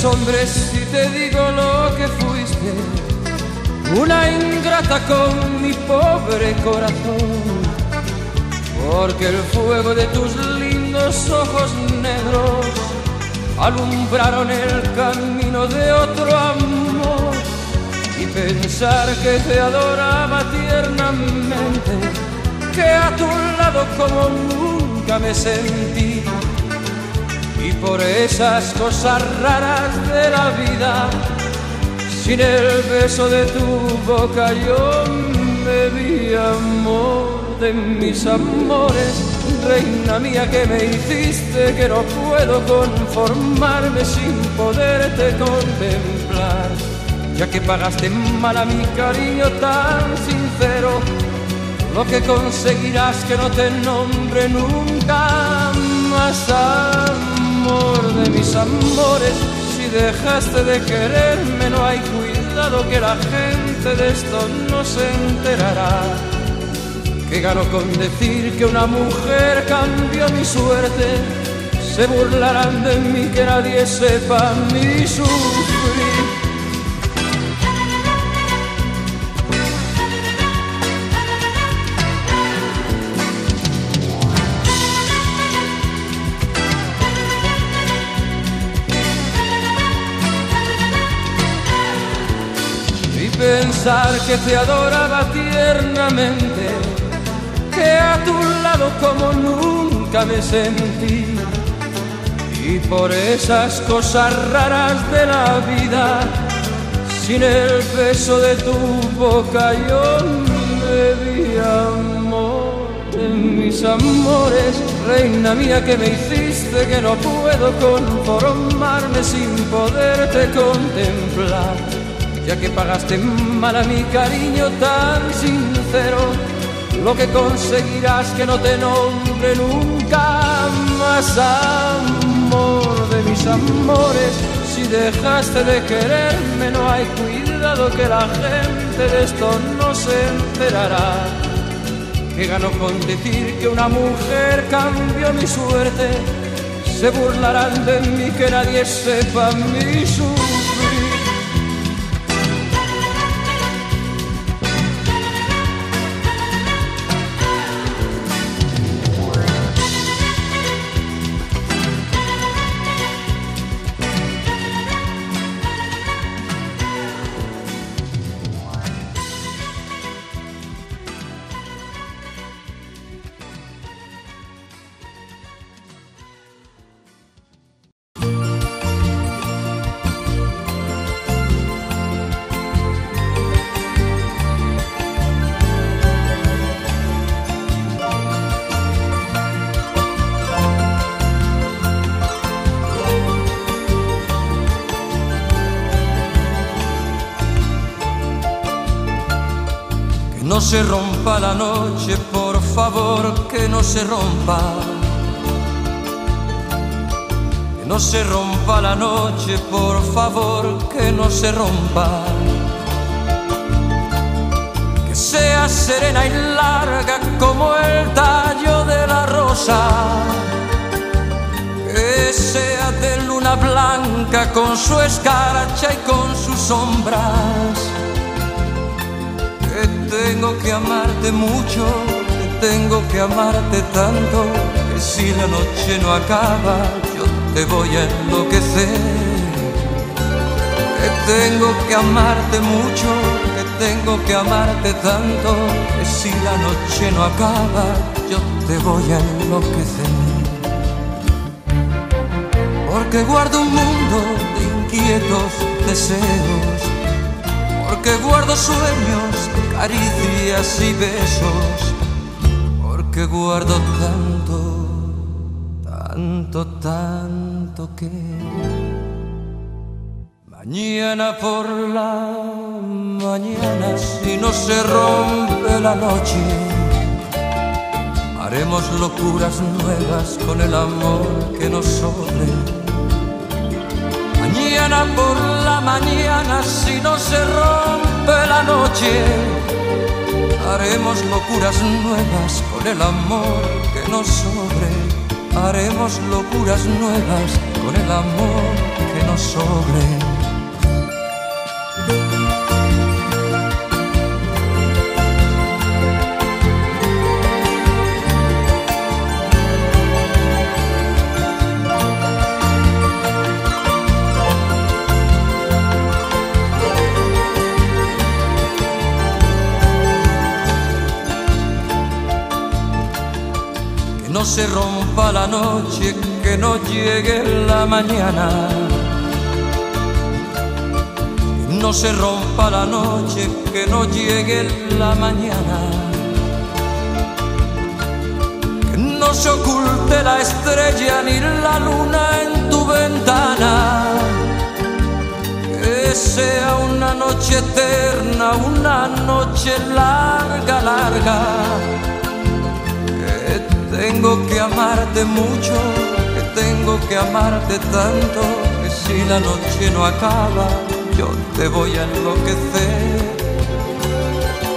asombres si te digo lo que fuiste, una ingrata con mi pobre corazón, porque el fuego de tus lindos ojos negros alumbraron el camino de otro amor. Y pensar que te adoraba tiernamente, que a tu lado como nunca me sentí por esas cosas raras de la vida, sin el beso de tu boca yo me vi amor de mis amores, reina mía que me hiciste que no puedo conformarme sin poderte contemplar, ya que pagaste mal a mi cariño tan sincero, lo que conseguirás que no te nombre nunca más. amor de mis amores, si dejaste de quererme no hay cuidado que la gente de esto no se enterará. Que gano con decir que una mujer cambió mi suerte, se burlarán de mí que nadie sepa mi sufrir. Pensar que te adoraba tiernamente, que a tu lado como nunca me sentí. Y por esas cosas raras de la vida, sin el beso de tu boca yo me vi amor en mis amores, reina mía que me hiciste que no puedo conformarme sin poderte contemplar ya que pagaste mal a mi cariño tan sincero, lo que conseguirás que no te nombre nunca más amor de mis amores. Si dejaste de quererme, no hay cuidado que la gente de esto no se enterará. Que gano con decir que una mujer cambió mi suerte, se burlarán de mí que nadie sepa mi suerte. No se rompa la noche, por favor, que no se rompa. Que no se rompa la noche, por favor, que no se rompa. Que sea serena y larga como el tallo de la rosa. Que sea de luna blanca con su escarcha y con sus sombras tengo que amarte mucho, que tengo que amarte tanto, que si la noche no acaba, yo te voy a enloquecer. Que tengo que amarte mucho, que tengo que amarte tanto, que si la noche no acaba, yo te voy a enloquecer. Porque guardo un mundo de inquietos deseos, porque guardo sueños caricias y besos, porque guardo tanto, tanto, tanto que mañana por la mañana, si no se rompe la noche, haremos locuras nuevas con el amor que nos sobre. Mañana por la mañana, si no se rompe la noche, Haremos locuras nuevas con el amor que nos sobre. Haremos locuras nuevas con el amor que nos sobre. No se rompa la noche, que no llegue la mañana. No se rompa la noche, que no llegue la mañana. Que no se oculte la estrella ni la luna en tu ventana. Que sea una noche eterna, una noche larga, larga. Tengo que amarte mucho, tengo que amarte tanto, que si la noche no acaba, yo te voy a enloquecer.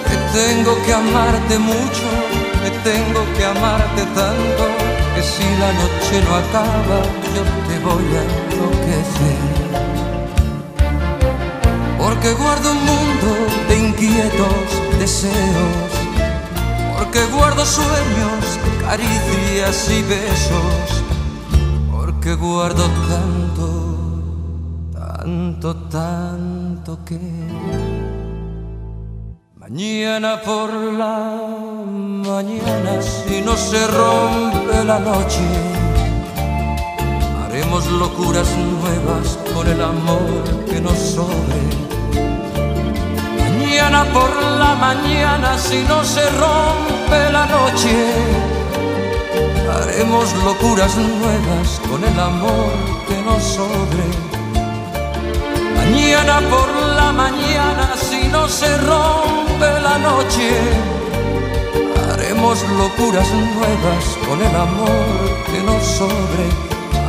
Que tengo que amarte mucho, tengo que amarte tanto, que si la noche no acaba, yo te voy a enloquecer. Porque guardo un mundo de inquietos deseos, porque guardo sueños, caricias y besos, porque guardo tanto, tanto, tanto que mañana por la mañana, si no se rompe la noche, haremos locuras nuevas con el amor que nos sobre. Mañana por la mañana, si no se rompe la noche, haremos locuras nuevas con el amor que nos sobre. Mañana por la mañana, si no se rompe la noche, haremos locuras nuevas con el amor que nos sobre.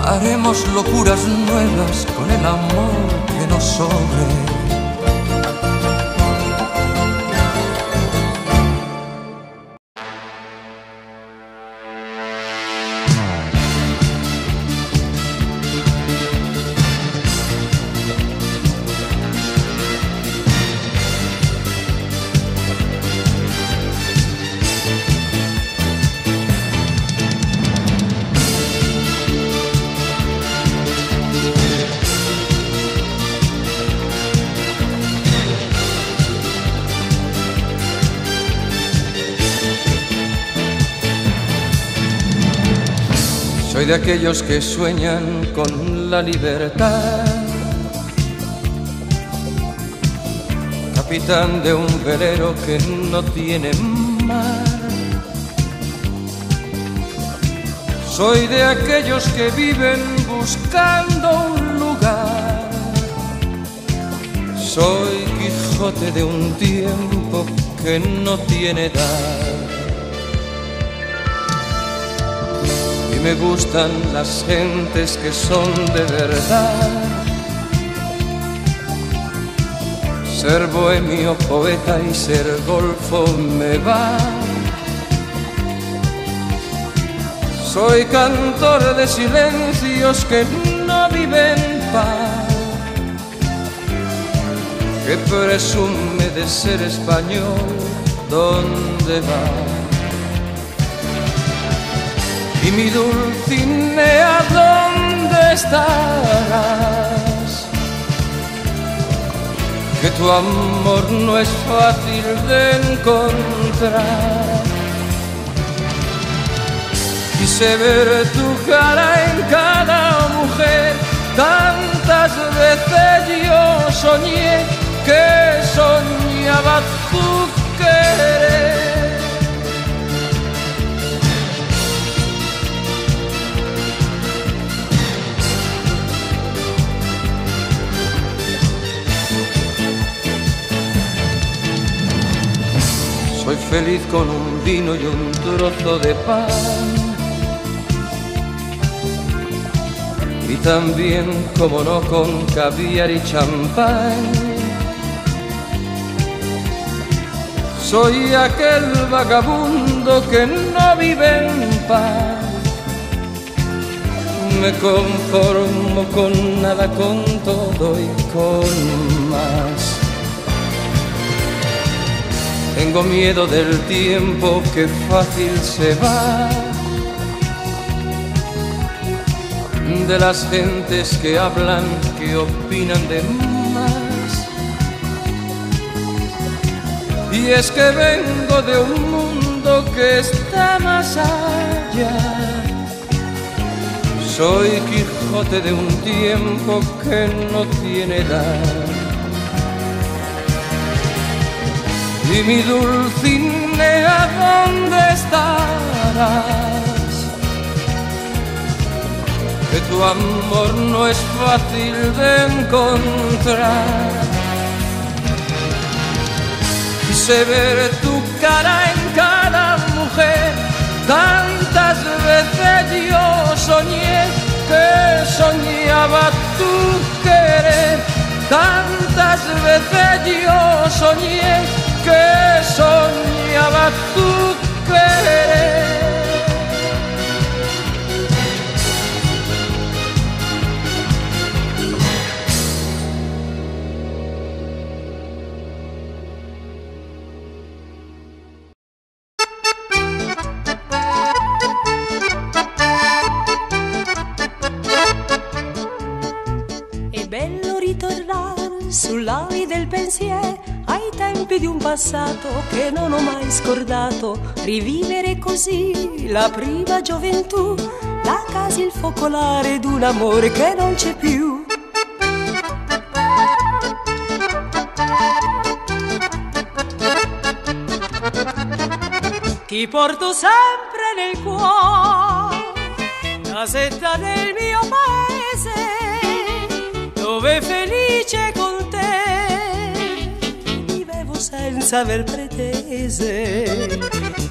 Haremos locuras nuevas con el amor que nos sobre. Soy de aquellos que sueñan con la libertad. Capitán de un velero que no tiene mar. Soy de aquellos que viven buscando un lugar. Soy Quijote de un tiempo que no tiene edad. Me gustan las gentes que son de verdad. Ser bohemio, poeta y ser golfo me va. Soy cantor de silencios que no viven paz, que presume de ser español, ¿dónde va? Y mi Dulcinea, ¿dónde estarás? Que tu amor no es fácil de encontrar. Quise ver tu cara en cada mujer, tantas veces yo soñé que soñaba tu feliz con un vino y un trozo de pan. Y también, como no, con caviar y champán. Soy aquel vagabundo que no vive en paz, me conformo con nada, con todo y con más. Tengo miedo del tiempo que fácil se va. De las gentes que hablan, que opinan de más. Y es que vengo de un mundo que está más allá soy Quijote de un tiempo que no tiene edad. Y mi Dulcinea, ¿dónde estarás? Que tu amor no es fácil de encontrar. Quise ver tu cara en cada mujer Tantas veces yo soñé que soñaba tu querer. Tantas veces yo soñé que soñaba tú passato che non ho mai scordato, rivivere così la prima gioventù, la casa il focolare d'un amore che non c'è più. Ti porto sempre nel cuore, casetta del mio paese, dove felice con senza aver pretese,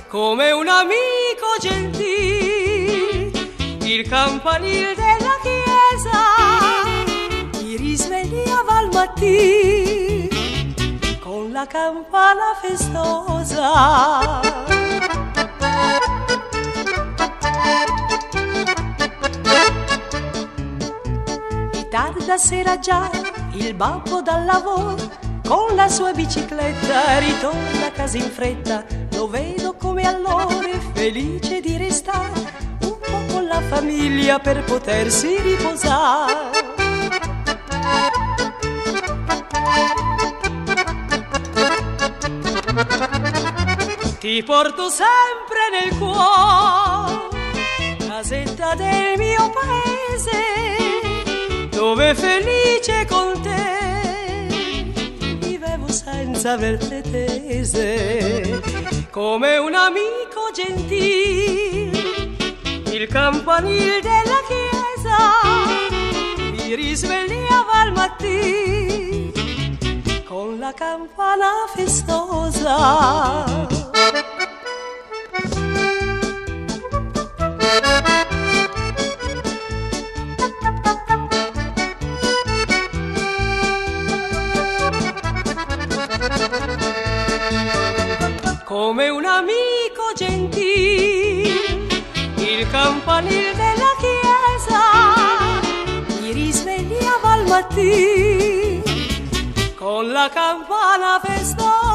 come un amico gentile, il campanile della chiesa mi risvegliava al mattino con la campana festosa. Tarda sera già il babbo dal lavoro con la sua bicicletta ritorna a casa in fretta, lo vedo come allora felice di restare un po' con la famiglia per potersi riposare. Ti porto sempre nel cuore, casetta del mio paese, dove felice con te senza aver pretese, come un amico gentile, il campanile della chiesa mi risvegliava al mattino con la campana festosa. Come un amico gentile, il campanile della chiesa mi risvegliava al mattino con la campana festosa.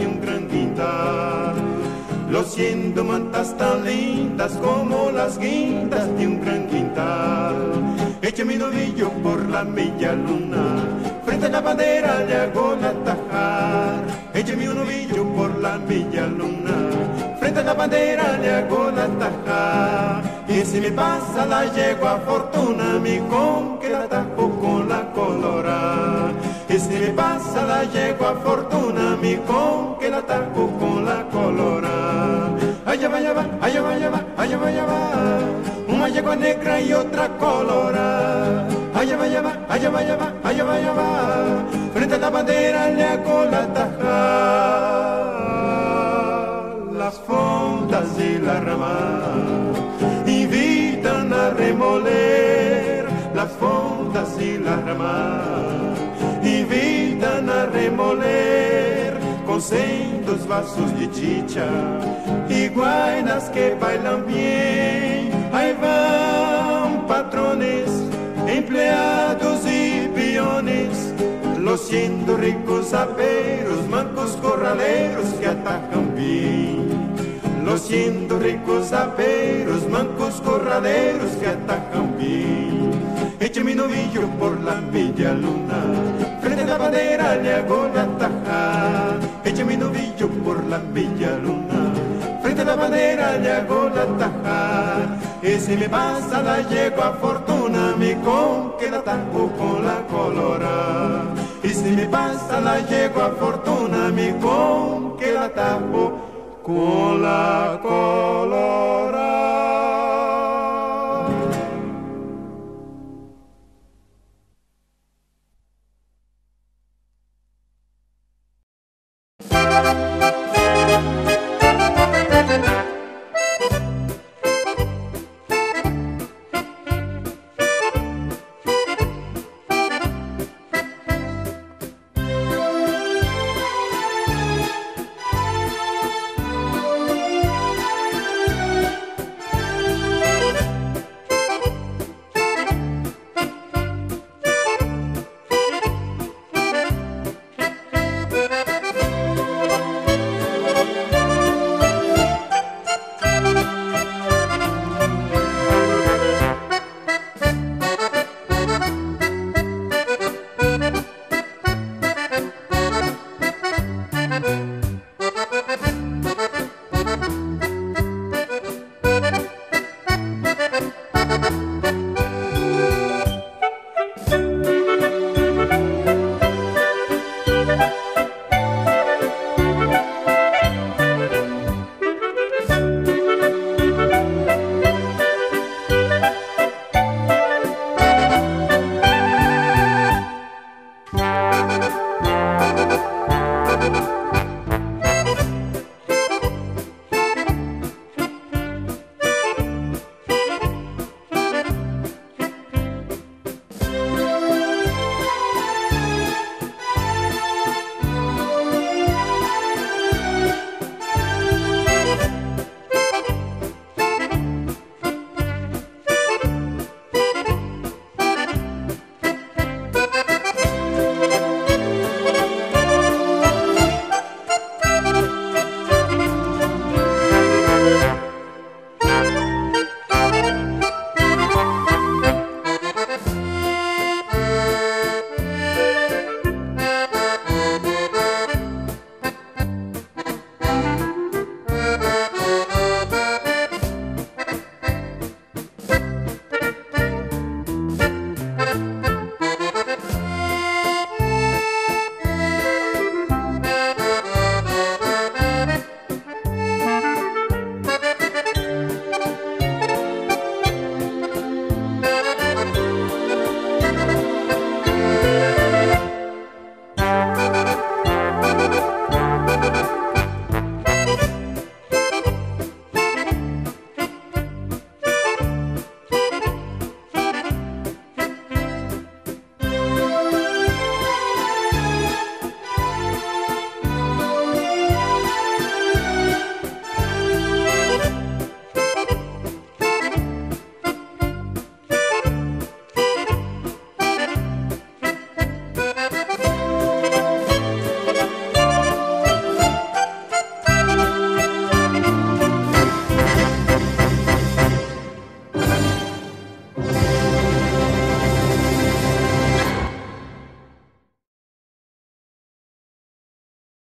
De un gran quintal siendo mantas tan lindas como las guindas de un gran quintal. Eche mi novillo por la media luna, frente a la bandera le hago la tajar. Eche mi novillo por la media luna, frente a la bandera le hago la tajar. Y si me pasa la yegua fortuna, mi con que la tajo con la colora. Y si me pasa la yegua fortuna, mi con que la tajo con la colora. Allá va, allá va, allá va, allá va, allá va, allá va. Una yegua negra y otra colora. Allá va, allá va, allá va, allá va, allá va, allá va. Frente a la bandera le hago la taja. Las fondas y la rama invitan a remoler. Las fondas y la rama con sendos vasos de chicha y guainas que bailan bien. Ahí van patrones, empleados y peones, los siendo ricos aperos, mancos corraleros que atacan bien. Los siendo ricos aperos, mancos corraleros que atacan bien. Eche mi novillo por la bella luna, frente a la bandera le hago la. Eche mi novillo por la bella luna, frente a la bandera le hago la taja. Y si me pasa la a fortuna, mi con que tajo con la colora. Y si me pasa la a fortuna, mi con que la tajo con la colora.